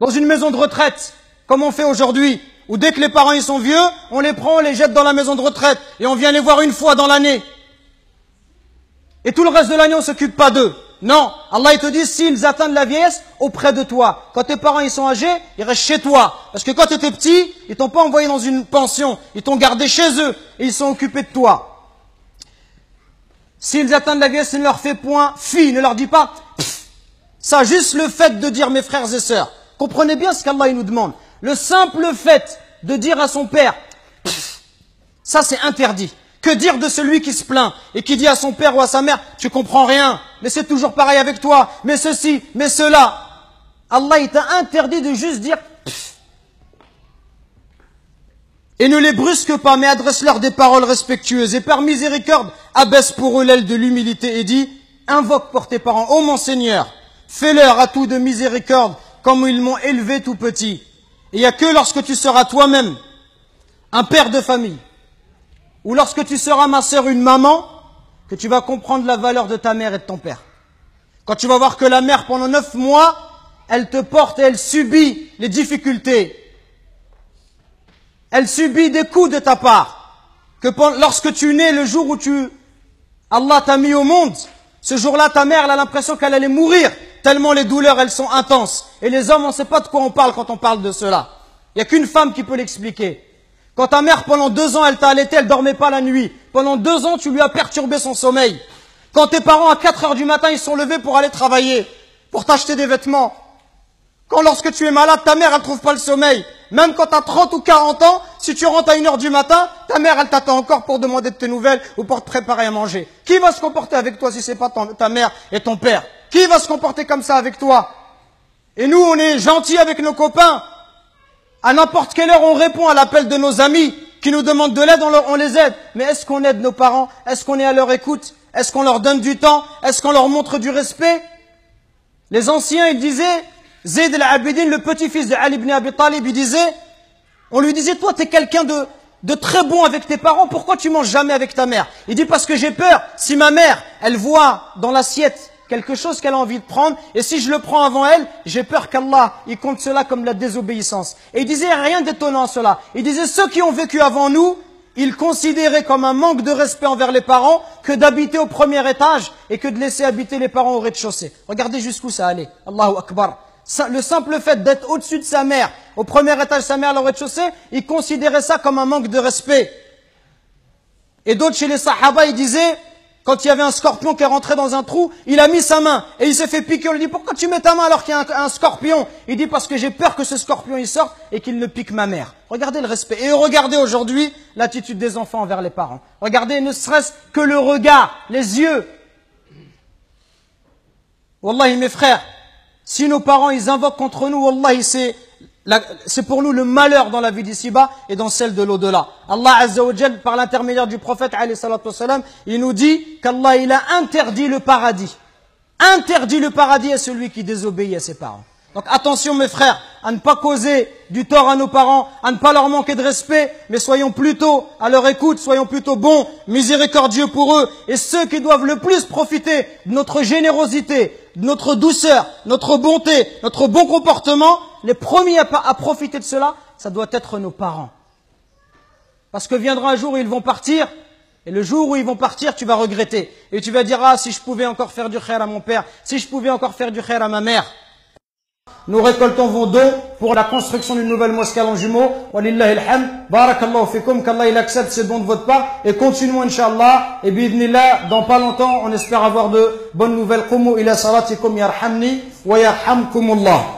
dans une maison de retraite, comme on fait aujourd'hui, où dès que les parents ils sont vieux, on les prend, on les jette dans la maison de retraite, et on vient les voir une fois dans l'année. Et tout le reste de l'année, on s'occupe pas d'eux. Non, Allah il te dit, s'ils atteignent la vieillesse, auprès de toi. Quand tes parents ils sont âgés, ils restent chez toi. Parce que quand tu étais petit, ils t'ont pas envoyé dans une pension, ils t'ont gardé chez eux, et ils sont occupés de toi. S'ils atteignent la vieillesse, ne leur fait point fi, ne leur dit pas ça, juste le fait de dire mes frères et sœurs. Comprenez bien ce qu'Allah nous demande. Le simple fait de dire à son père, ça c'est interdit. Que dire de celui qui se plaint et qui dit à son père ou à sa mère, tu comprends rien, mais c'est toujours pareil avec toi, mais ceci, mais cela. Allah il t'a interdit de juste dire et ne les brusque pas, mais adresse-leur des paroles respectueuses. Et par miséricorde, abaisse pour eux l'aile de l'humilité et dit, invoque pour tes parents, ô mon Seigneur, fais-leur à tout de miséricorde, comme ils m'ont élevé tout petit. Et il n'y a que lorsque tu seras toi-même un père de famille, ou lorsque tu seras ma sœur, une maman, que tu vas comprendre la valeur de ta mère et de ton père. Quand tu vas voir que la mère, pendant neuf mois, elle te porte et elle subit les difficultés, elle subit des coups de ta part. Que lorsque tu nais, le jour où tu, Allah t'a mis au monde, ce jour-là, ta mère, elle a l'impression qu'elle allait mourir, tellement les douleurs, elles sont intenses. Et les hommes, on ne sait pas de quoi on parle quand on parle de cela. Il n'y a qu'une femme qui peut l'expliquer. Quand ta mère, pendant deux ans, elle t'a allaité, elle dormait pas la nuit. Pendant deux ans, tu lui as perturbé son sommeil. Quand tes parents, à 4 heures du matin, ils sont levés pour aller travailler, pour t'acheter des vêtements. Quand lorsque tu es malade, ta mère, elle trouve pas le sommeil. Même quand tu as 30 ou 40 ans, si tu rentres à 1 heure du matin, ta mère, elle t'attend encore pour demander de tes nouvelles ou pour te préparer à manger. Qui va se comporter avec toi si c'est pas ta mère et ton père? Qui va se comporter comme ça avec toi? Et nous, on est gentils avec nos copains. À n'importe quelle heure, on répond à l'appel de nos amis qui nous demandent de l'aide, on, les aide. Mais est-ce qu'on aide nos parents? Est-ce qu'on est à leur écoute? Est-ce qu'on leur donne du temps? Est-ce qu'on leur montre du respect? Les anciens, ils disaient, Zayd al-Abidin, le petit-fils de Ali ibn Abi Talib, il disait, on lui disait, toi, tu es quelqu'un de, de très bon avec tes parents, pourquoi tu manges jamais avec ta mère? Il dit, parce que j'ai peur, si ma mère, elle voit dans l'assiette quelque chose qu'elle a envie de prendre, et si je le prends avant elle, j'ai peur qu'Allah, il compte cela comme la désobéissance. Et il disait rien d'étonnant cela. Il disait, ceux qui ont vécu avant nous, ils considéraient comme un manque de respect envers les parents que d'habiter au premier étage et que de laisser habiter les parents au rez-de-chaussée. Regardez jusqu'où ça allait. Allahu Akbar le simple fait d'être au-dessus de sa mère, au premier étage sa mère, au rez-de-chaussée, il considérait ça comme un manque de respect. Et d'autres chez les sahaba, ils disaient, quand il y avait un scorpion qui est rentré dans un trou, il a mis sa main et il s'est fait piquer. On lui dit, pourquoi tu mets ta main alors qu'il y a un, scorpion? Il dit, parce que j'ai peur que ce scorpion il sorte et qu'il ne pique ma mère. Regardez le respect. Et regardez aujourd'hui l'attitude des enfants envers les parents. Regardez ne serait-ce que le regard, les yeux. Wallahi mes frères, si nos parents, ils invoquent contre nous, Wallahi, c'est, c'est pour nous le malheur dans la vie d'ici-bas et dans celle de l'au-delà. Allah Azza wa par l'intermédiaire du prophète, il nous dit qu'Allah, il a interdit le paradis. Interdit le paradis à celui qui désobéit à ses parents. Donc attention mes frères, à ne pas causer du tort à nos parents, à ne pas leur manquer de respect, mais soyons plutôt à leur écoute, soyons plutôt bons, miséricordieux pour eux. Et ceux qui doivent le plus profiter de notre générosité, de notre douceur, notre bonté, notre bon comportement, les premiers à, profiter de cela, ça doit être nos parents. Parce que viendra un jour où ils vont partir, et le jour où ils vont partir, tu vas regretter. Et tu vas dire, ah, si je pouvais encore faire du khair à mon père, si je pouvais encore faire du khair à ma mère. Nous récoltons vos dons pour la construction d'une nouvelle mosquée à Longjumeau. Walillah ilham. Barakallahu fikum. Qu'Allah il accepte ces dons de votre part. Et continuons, Inch'Allah. Et bidnillah, dans pas longtemps, on espère avoir de bonnes nouvelles. Qumu ila salatikum yarhamni wa yarhamkumullah.